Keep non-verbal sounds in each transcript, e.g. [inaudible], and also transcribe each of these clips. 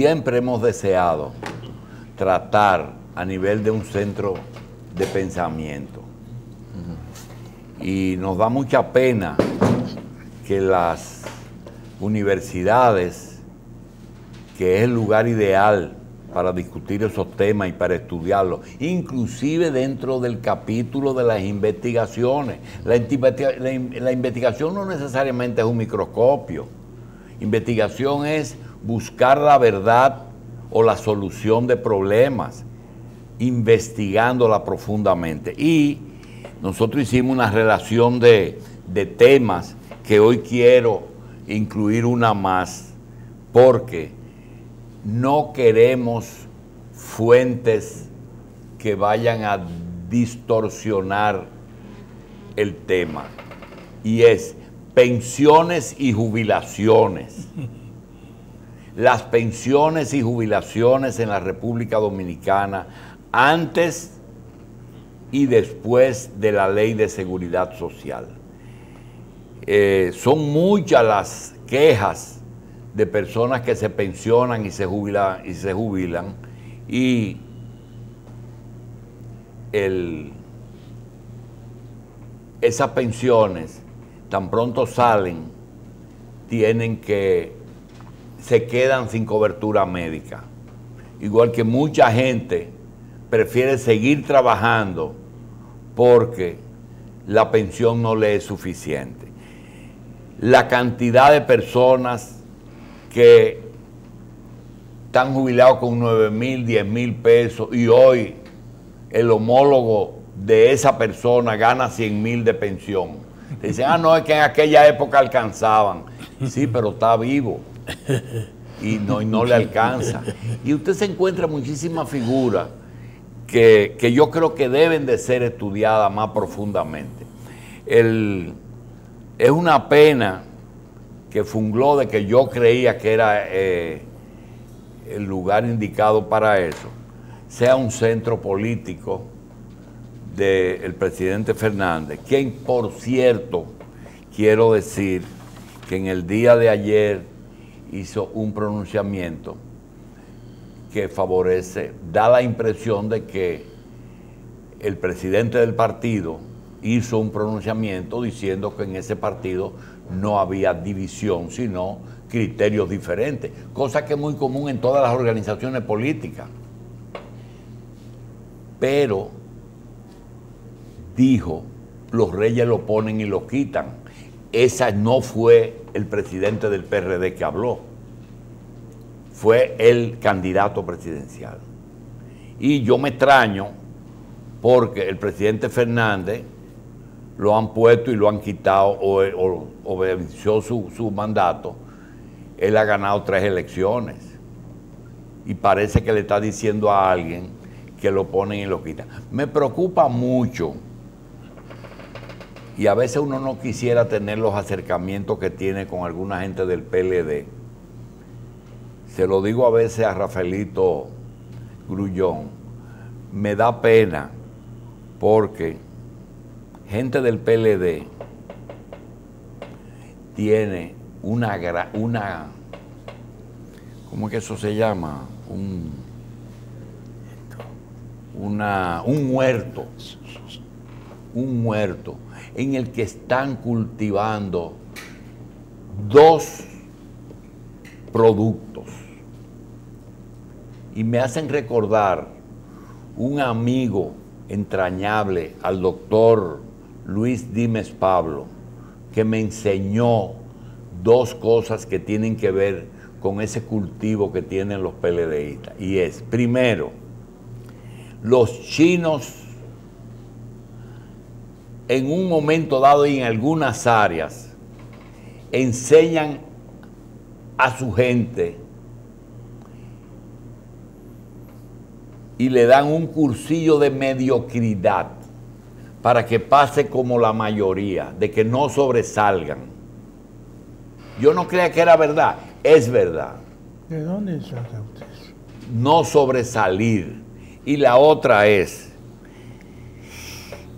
siempre hemos deseado tratar a nivel de un centro de pensamiento. Y nos da mucha pena que las universidades, que es el lugar ideal para discutir esos temas y para estudiarlos, inclusive dentro del capítulo de las investigaciones. La, investigación no necesariamente es un microscopio. Investigación es buscar la verdad o la solución de problemas, investigándola profundamente. Y nosotros hicimos una relación de, de temas que hoy quiero incluir una más, porque no queremos fuentes que vayan a distorsionar el tema. Y es pensiones y jubilaciones. [laughs] Las pensiones y jubilaciones en la República Dominicana antes y después de la ley de seguridad social. Eh, son muchas las quejas de personas que se pensionan y se jubilan y se jubilan y esas pensiones tan pronto salen tienen que se quedan sin cobertura médica igual que mucha gente prefiere seguir trabajando porque la pensión no le es suficiente la cantidad de personas que están jubilados con 9 mil, 10 mil pesos y hoy el homólogo de esa persona gana 100 mil de pensión. Dicen, ah, no, es que en aquella época alcanzaban. Sí, pero está vivo y no, no le alcanza. Y usted se encuentra muchísimas figuras que, que, yo creo que deben de ser estudiadas más profundamente. El, es una pena que fungló de que yo creía que era eh, el lugar indicado para eso, sea un centro político del presidente Fernández, quien por cierto, quiero decir que en el día de ayer hizo un pronunciamiento que favorece, da la impresión de que el presidente del partido hizo un pronunciamiento diciendo que en ese partido no había división, sino criterios diferentes, cosa que es muy común en todas las organizaciones políticas. Pero dijo, los reyes lo ponen y lo quitan. Esa no fue el presidente del PRD que habló, fue el candidato presidencial. Y yo me extraño porque el presidente Fernández lo han puesto y lo han quitado o, obedeció su, su mandato, él ha ganado tres elecciones. Y parece que le está diciendo a alguien que lo ponen y lo quitan. Me preocupa mucho y a veces uno no quisiera tener los acercamientos que tiene con alguna gente del PLD. Se lo digo a veces a Rafaelito Grullón. Me da pena porque gente del PLD tiene una, una ¿cómo es que eso se llama? Un, una, un muerto, un muerto en el que están cultivando dos productos. Y me hacen recordar un amigo entrañable al doctor Luis Dimes Pablo, que me enseñó dos cosas que tienen que ver con ese cultivo que tienen los PLDistas. Y es, primero, los chinos en un momento dado y en algunas áreas enseñan a su gente y le dan un cursillo de mediocridad para que pase como la mayoría, de que no sobresalgan. Yo no creía que era verdad, es verdad. ¿De dónde saca usted No sobresalir. Y la otra es,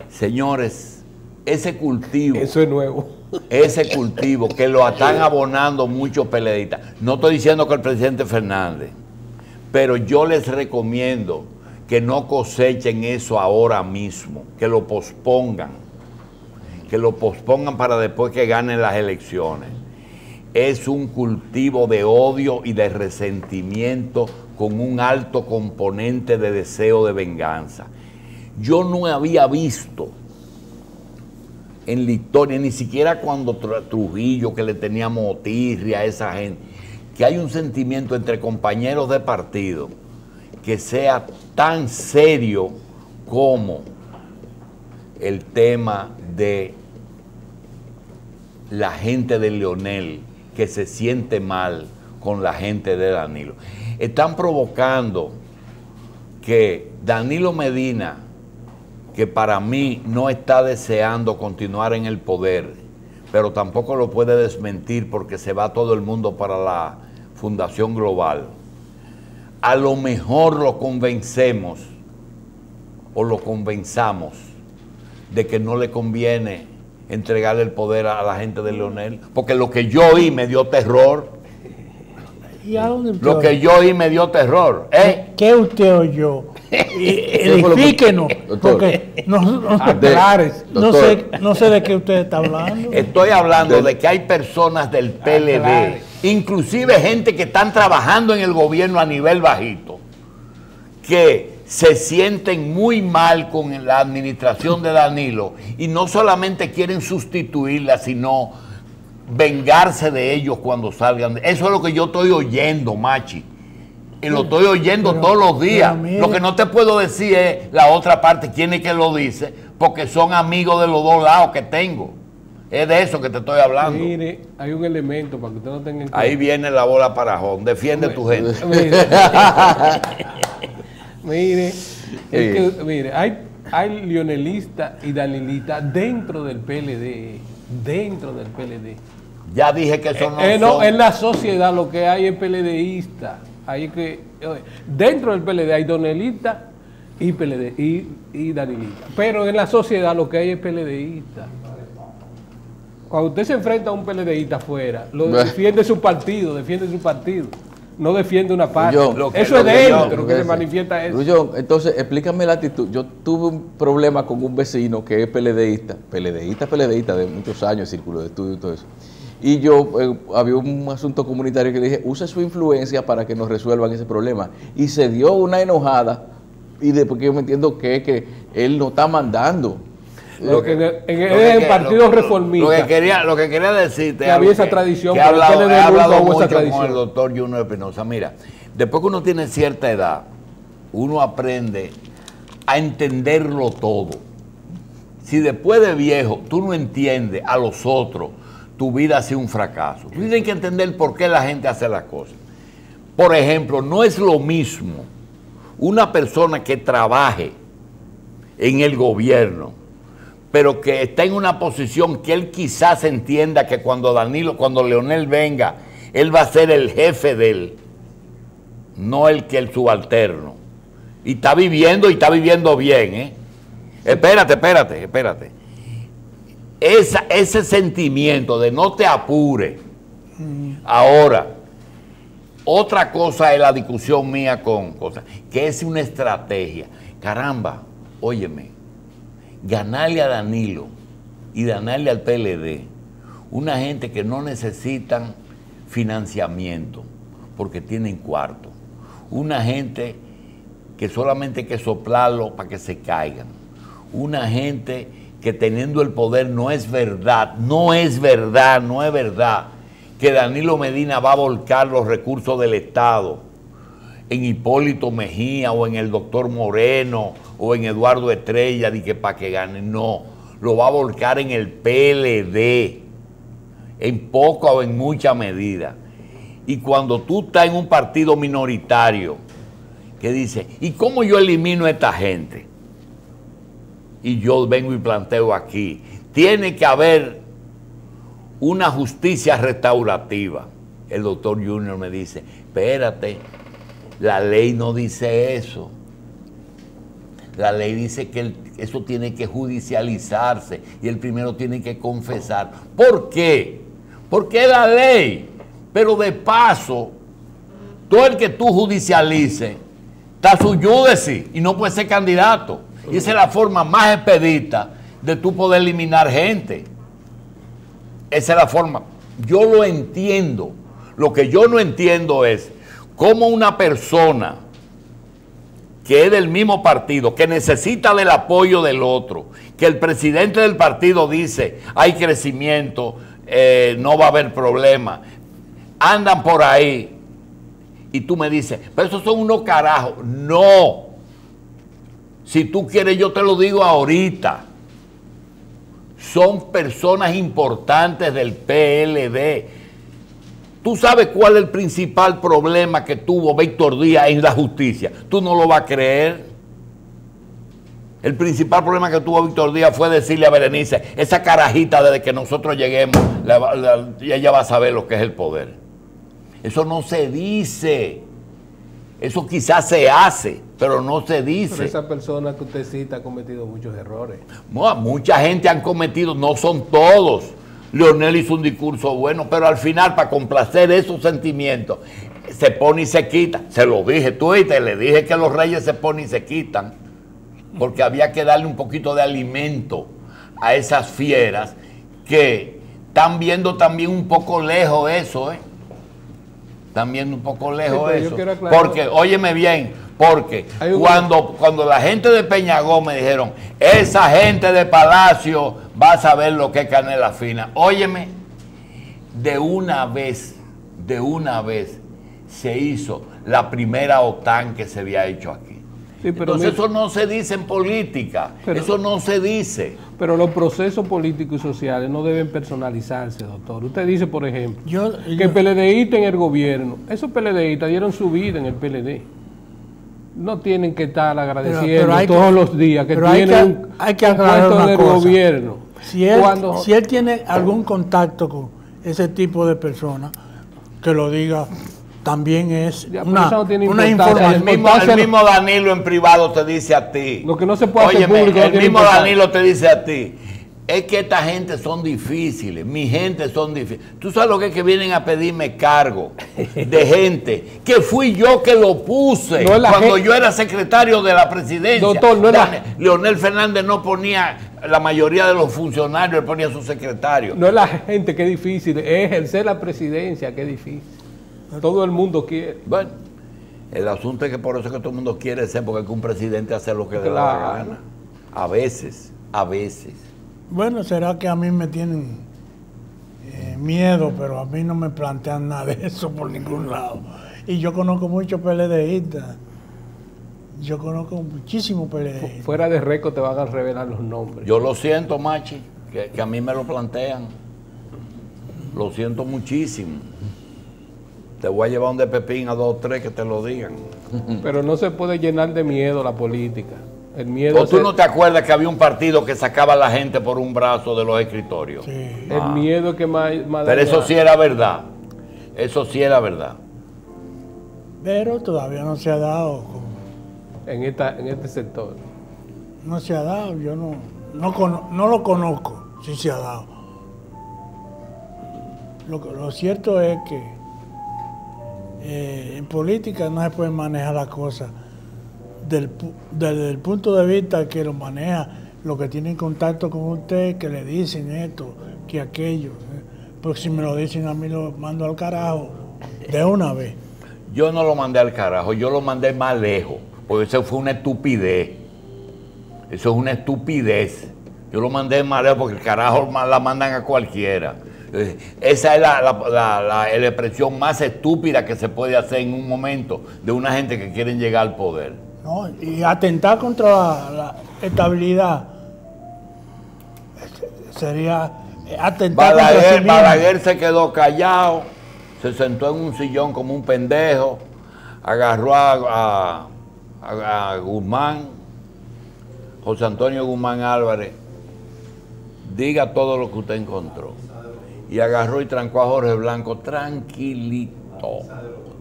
señores, ese cultivo. Eso es nuevo. Ese cultivo que lo están abonando muchos peleaditas. No estoy diciendo que el presidente Fernández, Pero yo les recomiendo que no cosechen eso ahora mismo, que lo pospongan, que lo pospongan para después que ganen las elecciones. Es un cultivo de odio y de resentimiento con un alto componente de deseo de venganza. Yo no había visto en la historia, ni siquiera cuando Trujillo, que le teníamos tirria a esa gente, que hay un sentimiento entre compañeros de partido que sea tan serio como el tema de la gente de Leonel que se siente mal con la gente de Danilo. Están provocando que Danilo Medina, que para mí no está deseando continuar en el poder, pero tampoco lo puede desmentir porque se va todo el mundo para la Fundación Global, a lo mejor lo convencemos o lo convenzamos de que no le conviene entregarle el poder a la gente de Leonel, porque lo que yo oí me dio terror. ¿Y a dónde usted Lo que yo oí me dio terror. ¿eh? ¿Qué usted oyó? Y- [laughs] Edifíquenos, Doctor. porque no, no, Aclares, no doctor. sé, no sé de qué usted está hablando. Estoy hablando de que hay personas del PLD, inclusive gente que están trabajando en el gobierno a nivel bajito, que se sienten muy mal con la administración de Danilo y no solamente quieren sustituirla, sino vengarse de ellos cuando salgan. Eso es lo que yo estoy oyendo, Machi. Y lo estoy oyendo Pero- todos los días. mire- Lo que no te puedo decir es la otra parte, quién es que lo dice, porque son amigos de los dos lados que tengo. Es de eso que te estoy hablando. Mire, hay un elemento para que usted no tenga en cuenta. Ahí viene la bola para Jón. Defiende tu gente. [laughs] Mire, [laughs] mire, es que, mire, hay, hay lionelistas y danilistas dentro del PLD, dentro del PLD. Ya dije que eso no, Eh, no, son- en la sociedad lo que hay es PLDista. Hay que, dentro del PLD hay donelistas y PLD y, y danilistas. Pero en la sociedad lo que hay es PLDista. Cuando usted se enfrenta a un PLDista afuera, lo defiende su partido, defiende su partido. No defiende una parte. Eso es yo- dentro que se manifiesta eso. Entonces explícame la actitud. Yo tuve un problema con un vecino que es PLDista, PLDista, PLDista de muchos años, círculo de estudio y todo eso. Y yo eh, había un asunto comunitario que le dije, use su influencia para que nos resuelvan ese problema. Y se dio una enojada, y después que yo me entiendo que es que él no está mandando. Lo que en el, en el- Lo que- en el partido lo- reformista. Lo que quería, lo que quería decirte Que había esa tradición, que he hablado, he mucho con tradición. el doctor Junior Espinosa. Mira, después que uno tiene cierta edad, uno aprende a entenderlo todo. Si después de viejo tú no entiendes a los otros, tu vida ha sido un fracaso. Tú tienes que entender por qué la gente hace las cosas. Por ejemplo, no es lo mismo una persona que trabaje en el gobierno, pero que está en una posición que él quizás entienda que cuando Danilo, cuando Leonel venga, él va a ser el jefe de él, no el que el subalterno. Y está viviendo y está viviendo bien, ¿eh? Espérate, espérate, espérate. Esa, ese sentimiento de no te apure. Ahora, otra cosa es la discusión mía con cosas, que es una estrategia. Caramba, óyeme, ganarle a Danilo y ganarle al PLD, una gente que no necesitan financiamiento porque tienen cuarto, una gente que solamente hay que soplarlo para que se caigan, una gente que teniendo el poder no es verdad, no es verdad, no es verdad que Danilo Medina va a volcar los recursos del Estado en Hipólito Mejía o en el doctor Moreno o en Eduardo Estrella de que para que gane. No, lo va a volcar en el PLD, en poca o en mucha medida. Y cuando tú estás en un partido minoritario que dice, ¿y cómo yo elimino a esta gente? Y yo vengo y planteo aquí, tiene que haber una justicia restaurativa. El doctor Junior me dice, espérate, la ley no dice eso. La ley dice que eso tiene que judicializarse y el primero tiene que confesar. ¿Por qué? Porque es la ley. Pero de paso, todo el que tú judicialices, está su judici y no puede ser candidato. Y esa es la forma más expedita de tú poder eliminar gente. Esa es la forma. Yo lo entiendo. Lo que yo no entiendo es cómo una persona que es del mismo partido, que necesita del apoyo del otro, que el presidente del partido dice, hay crecimiento, eh, no va a haber problema, andan por ahí y tú me dices, pero esos son unos carajos. No. Si tú quieres, yo te lo digo ahorita. Son personas importantes del PLD. Tú sabes cuál es el principal problema que tuvo Víctor Díaz en la justicia. Tú no lo vas a creer. El principal problema que tuvo Víctor Díaz fue decirle a Berenice, esa carajita desde que nosotros lleguemos, ella va a saber lo que es el poder. Eso no se dice. Eso quizás se hace, pero no se dice. Pero esa persona que usted cita ha cometido muchos errores. mucha gente han cometido, no son todos. Leonel hizo un discurso bueno, pero al final, para complacer esos sentimientos, se pone y se quita. Se lo dije tú y te le dije que los reyes se ponen y se quitan, porque había que darle un poquito de alimento a esas fieras que están viendo también un poco lejos eso, ¿eh? También un poco lejos eso. Porque, óyeme bien, porque cuando, cuando la gente de Peñagó me dijeron, esa gente de Palacio va a saber lo que es canela fina. Óyeme, de una vez, de una vez se hizo la primera OTAN que se había hecho aquí. Entonces eso no se dice en política, eso no se dice. Pero los procesos políticos y sociales no deben personalizarse, doctor. Usted dice, por ejemplo, que PLDistas en el gobierno, esos PLDistas dieron su vida en el PLD. No tienen que estar agradeciendo todos los días que tienen hay que, un, puesto en el gobierno. Si él, si él tiene algún contacto con ese tipo de personas, que lo diga también es una, información. El mismo, el mismo, Danilo en privado te dice a ti. Lo que no se puede hacer público, El mismo Danilo te dice a ti. Es que esta gente son difíciles, mi gente son difíciles. Tú sabes lo que es que vienen a pedirme cargo de [laughs] gente que fui yo que lo puse cuando yo era secretario de la presidencia. Doctor, no era... Leonel Fernández no ponía la mayoría de los funcionarios, él ponía a su secretario. No es la gente que es difícil, es ejercer la presidencia que es difícil. Todo el mundo quiere. Bueno, el asunto es que por eso es que todo el mundo quiere ser, porque un presidente hace lo que le da la gana. A veces, a veces. Bueno, será que a mí me tienen eh, miedo, pero a mí no me plantean nada de eso por ningún lado. Y yo conozco muchos PLDistas. Yo conozco muchísimos PLDistas. Fuera de récord te van a revelar los nombres. Yo lo siento, Machi, que, que a mí me lo plantean. Lo siento muchísimo. Te voy a llevar un de Pepín a dos o tres que te lo digan. Pero no se puede llenar de miedo la política. El miedo. ¿O tú no te acuerdas que había un partido que sacaba a la gente por un brazo de los escritorios? Sí. El ah. miedo que más, Pero eso sí era verdad. Eso sí era verdad. Pero todavía no se ha dado. En, esta, en este sector. No se ha dado. Yo no, no, no lo conozco si se ha dado. Lo, lo cierto es que eh, en política no se puede manejar la cosa del, desde el punto de vista que lo maneja, lo que tienen contacto con usted, que le dicen esto, que aquello. ¿eh? Porque si me lo dicen a mí lo mando al carajo de una vez. Yo no lo mandé al carajo, yo lo mandé más lejos, porque eso fue una estupidez. Eso es una estupidez. Yo lo mandé más lejos porque el carajo la mandan a cualquiera. Esa es la, expresión más estúpida que se puede hacer en un momento de una gente que quiere llegar al poder. y atentar contra la, estabilidad sería atentar Balaguer, contra Balaguer se quedó callado, se sentó en un sillón como un pendejo, agarró a, a Guzmán, José Antonio Guzmán Álvarez, diga todo lo que usted encontró y agarró y trancó a Jorge Blanco tranquilito,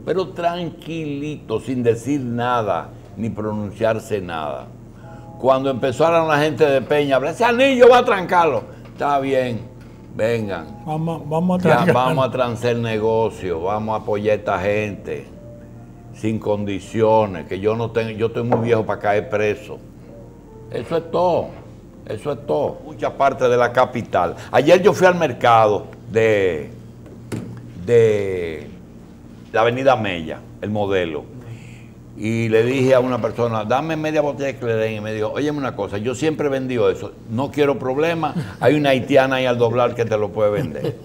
pero tranquilito, sin decir nada, ni pronunciarse nada. Cuando empezaron la gente de Peña ese anillo va a trancarlo. Está bien, vengan. Vamos, vamos a trancar. vamos a trancar el negocio, vamos a apoyar a esta gente. sin condiciones, que yo no tengo, yo estoy muy viejo para caer preso. Eso es todo, eso es todo. Mucha parte de la capital. Ayer yo fui al mercado de, de la avenida Mella, el modelo, y le dije a una persona, dame media botella de Cleren, y me dijo, óyeme una cosa, yo siempre he vendido eso, no quiero problemas, hay una haitiana ahí al doblar que te lo puede vender.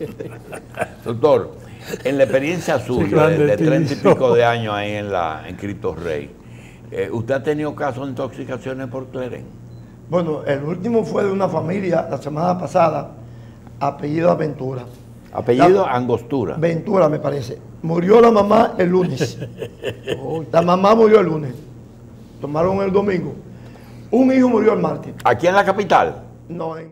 [laughs] Doctor, en la experiencia suya de, de 30 y pico de años ahí en, la, en Cristo Rey, eh, ¿usted ha tenido casos de intoxicaciones por Cleren? Bueno, el último fue de una familia la semana pasada, apellido Aventura. Apellido La- Angostura. Ventura, me parece. Murió la mamá el lunes. [laughs] la mamá murió el lunes. Tomaron el domingo. Un hijo murió el martes. Aquí en la capital. No, en